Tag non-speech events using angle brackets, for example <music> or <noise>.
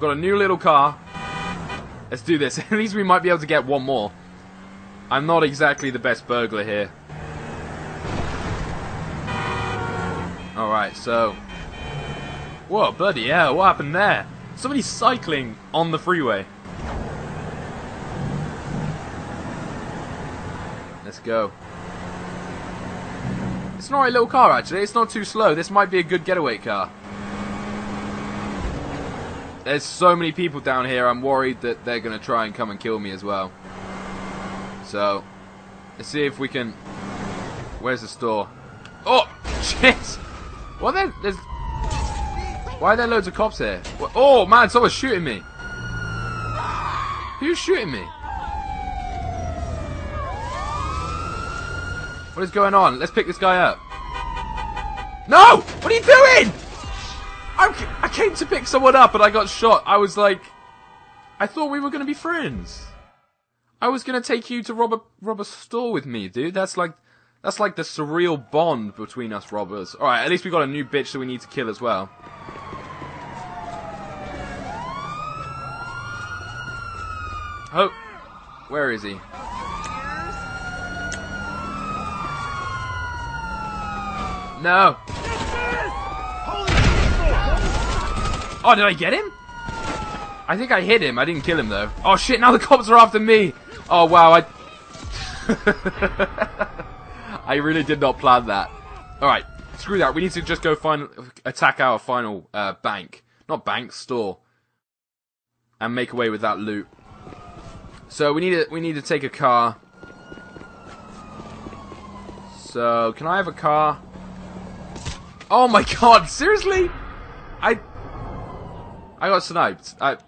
Got a new little car. Let's do this. <laughs> At least we might be able to get one more. I'm not exactly the best burglar here. Alright, so... Whoa, bloody hell, what happened there? Somebody's cycling on the freeway. Let's go. It's an alright little car, actually. It's not too slow. This might be a good getaway car. There's so many people down here, I'm worried that they're going to try and come and kill me as well. So, let's see if we can... Where's the store? Oh, <laughs> shit! What there? There's... Why are there loads of cops here? Oh, man, someone's shooting me. Who's shooting me? What is going on? Let's pick this guy up. No! What are you doing? I'm, I came to pick someone up and I got shot. I was like... I thought we were going to be friends. I was going to take you to rob a, rob a store with me, dude. That's like... That's like the surreal bond between us robbers. Alright, at least we got a new bitch that we need to kill as well. Oh, where is he? No. Oh, did I get him? I think I hit him. I didn't kill him though. Oh shit! Now the <laughs> cops are after me. Oh wow! I. <laughs> I really did not plan that. All right, screw that. We need to just go find attack our final uh, bank, not bank store, and make away with that loot. So we need to we need to take a car. So can I have a car? Oh my <laughs> god! Seriously? I I got sniped. I